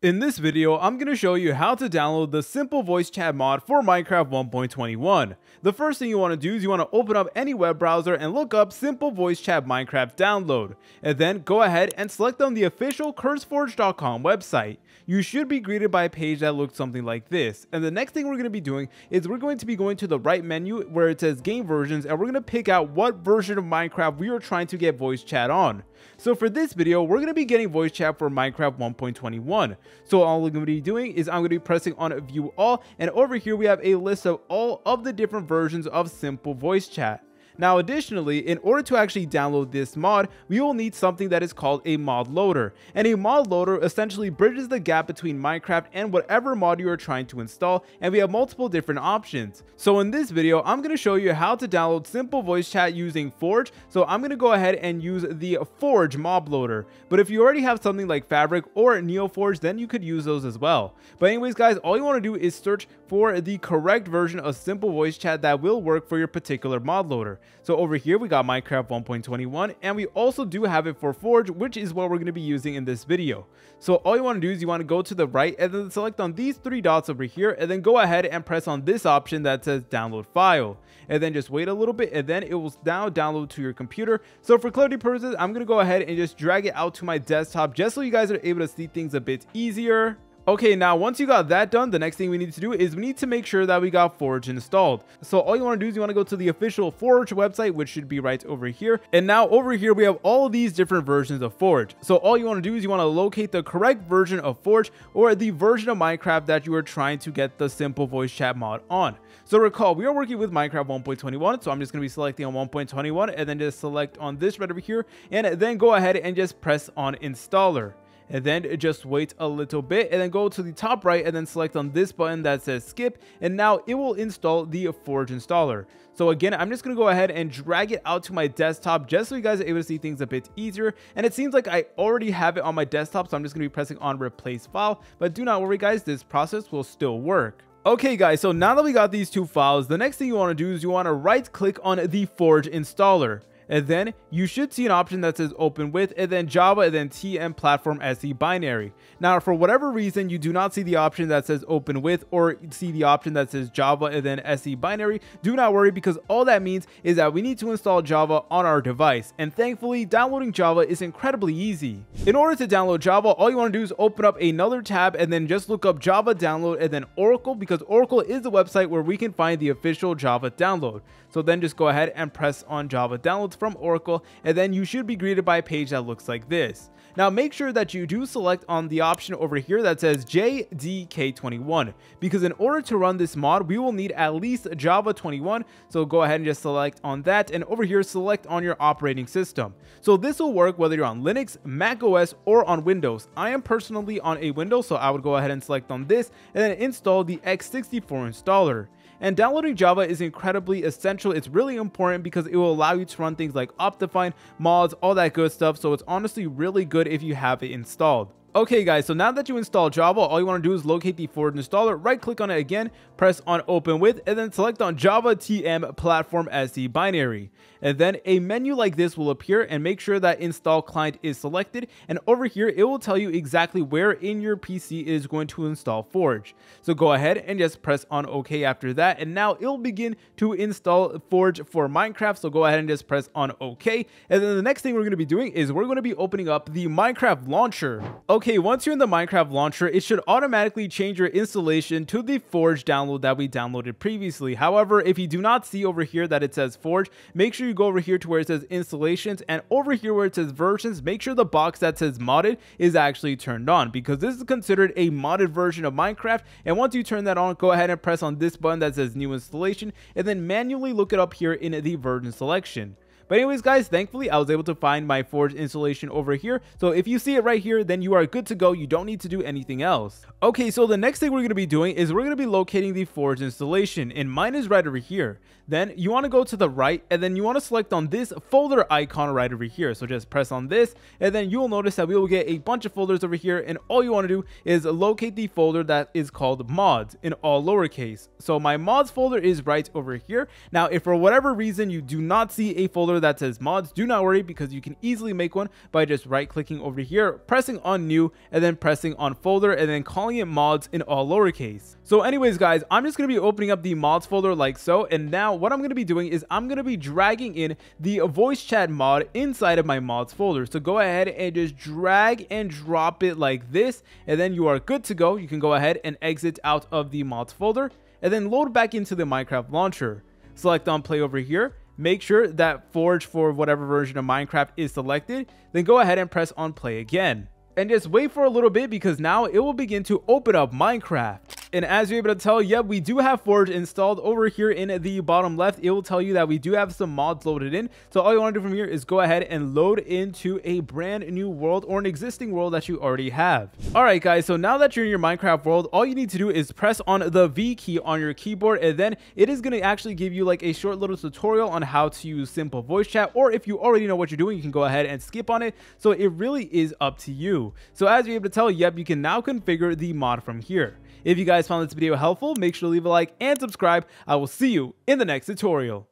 In this video, I'm going to show you how to download the simple voice chat mod for Minecraft 1.21. The first thing you want to do is you want to open up any web browser and look up simple voice chat Minecraft download. And then go ahead and select on the official curseforge.com website. You should be greeted by a page that looks something like this. And the next thing we're going to be doing is we're going to be going to the right menu where it says game versions and we're going to pick out what version of Minecraft we are trying to get voice chat on. So for this video, we're going to be getting voice chat for Minecraft 1.21. So all I'm going to be doing is I'm going to be pressing on view all and over here we have a list of all of the different versions of simple voice chat. Now additionally, in order to actually download this mod, we will need something that is called a mod loader. And a mod loader essentially bridges the gap between Minecraft and whatever mod you are trying to install, and we have multiple different options. So in this video, I'm going to show you how to download simple voice chat using Forge, so I'm going to go ahead and use the Forge mod loader. But if you already have something like Fabric or NeoForge, then you could use those as well. But anyways guys, all you want to do is search for the correct version of simple voice chat that will work for your particular mod loader. So over here, we got Minecraft 1.21, and we also do have it for Forge, which is what we're going to be using in this video. So all you want to do is you want to go to the right and then select on these three dots over here, and then go ahead and press on this option that says download file. And then just wait a little bit, and then it will now download to your computer. So for clarity purposes, I'm going to go ahead and just drag it out to my desktop just so you guys are able to see things a bit easier. Okay, now once you got that done, the next thing we need to do is we need to make sure that we got Forge installed. So all you want to do is you want to go to the official Forge website, which should be right over here. And now over here, we have all these different versions of Forge. So all you want to do is you want to locate the correct version of Forge or the version of Minecraft that you are trying to get the simple voice chat mod on. So recall, we are working with Minecraft 1.21, so I'm just going to be selecting on 1.21 and then just select on this right over here and then go ahead and just press on installer and then just wait a little bit and then go to the top right and then select on this button that says skip and now it will install the Forge installer. So again, I'm just going to go ahead and drag it out to my desktop just so you guys are able to see things a bit easier. And it seems like I already have it on my desktop, so I'm just going to be pressing on replace file. But do not worry guys, this process will still work. Okay guys, so now that we got these two files, the next thing you want to do is you want to right click on the Forge installer and then you should see an option that says open with and then Java and then TM platform SE binary. Now for whatever reason you do not see the option that says open with or see the option that says Java and then SE binary, do not worry because all that means is that we need to install Java on our device and thankfully downloading Java is incredibly easy. In order to download Java, all you want to do is open up another tab and then just look up Java download and then Oracle because Oracle is the website where we can find the official Java download. So then just go ahead and press on Java downloads from Oracle and then you should be greeted by a page that looks like this. Now make sure that you do select on the option over here that says JDK21 because in order to run this mod we will need at least Java 21 so go ahead and just select on that and over here select on your operating system. So this will work whether you're on Linux, Mac OS or on Windows. I am personally on a Windows so I would go ahead and select on this and then install the x64 installer. And downloading Java is incredibly essential. It's really important because it will allow you to run things like Optifine, mods, all that good stuff. So it's honestly really good if you have it installed. Okay guys, so now that you install Java, all you want to do is locate the Forge installer, right click on it again, press on open with, and then select on Java TM platform SE binary. And then a menu like this will appear and make sure that install client is selected. And over here, it will tell you exactly where in your PC it is going to install Forge. So go ahead and just press on OK after that. And now it'll begin to install Forge for Minecraft. So go ahead and just press on OK. And then the next thing we're going to be doing is we're going to be opening up the Minecraft launcher. Okay, once you're in the Minecraft launcher, it should automatically change your installation to the Forge download that we downloaded previously. However, if you do not see over here that it says Forge, make sure you go over here to where it says installations and over here where it says versions, make sure the box that says modded is actually turned on because this is considered a modded version of Minecraft. And once you turn that on, go ahead and press on this button that says new installation and then manually look it up here in the version selection. But anyways, guys, thankfully, I was able to find my Forge installation over here. So if you see it right here, then you are good to go. You don't need to do anything else. Okay, so the next thing we're going to be doing is we're going to be locating the Forge installation, and mine is right over here. Then you want to go to the right, and then you want to select on this folder icon right over here. So just press on this, and then you will notice that we will get a bunch of folders over here, and all you want to do is locate the folder that is called mods in all lowercase. So my mods folder is right over here. Now, if for whatever reason you do not see a folder folder that says mods, do not worry because you can easily make one by just right clicking over here, pressing on new, and then pressing on folder, and then calling it mods in all lowercase. So anyways, guys, I'm just going to be opening up the mods folder like so. And now what I'm going to be doing is I'm going to be dragging in the voice chat mod inside of my mods folder. So go ahead and just drag and drop it like this. And then you are good to go. You can go ahead and exit out of the mods folder and then load back into the Minecraft launcher. Select on play over here make sure that Forge for whatever version of Minecraft is selected, then go ahead and press on play again. And just wait for a little bit because now it will begin to open up Minecraft. And as you're able to tell, yep, we do have Forge installed over here in the bottom left. It will tell you that we do have some mods loaded in. So all you want to do from here is go ahead and load into a brand new world or an existing world that you already have. All right, guys. So now that you're in your Minecraft world, all you need to do is press on the V key on your keyboard. And then it is going to actually give you like a short little tutorial on how to use simple voice chat. Or if you already know what you're doing, you can go ahead and skip on it. So it really is up to you. So as you're able to tell, yep, you can now configure the mod from here. If you guys found this video helpful, make sure to leave a like and subscribe. I will see you in the next tutorial.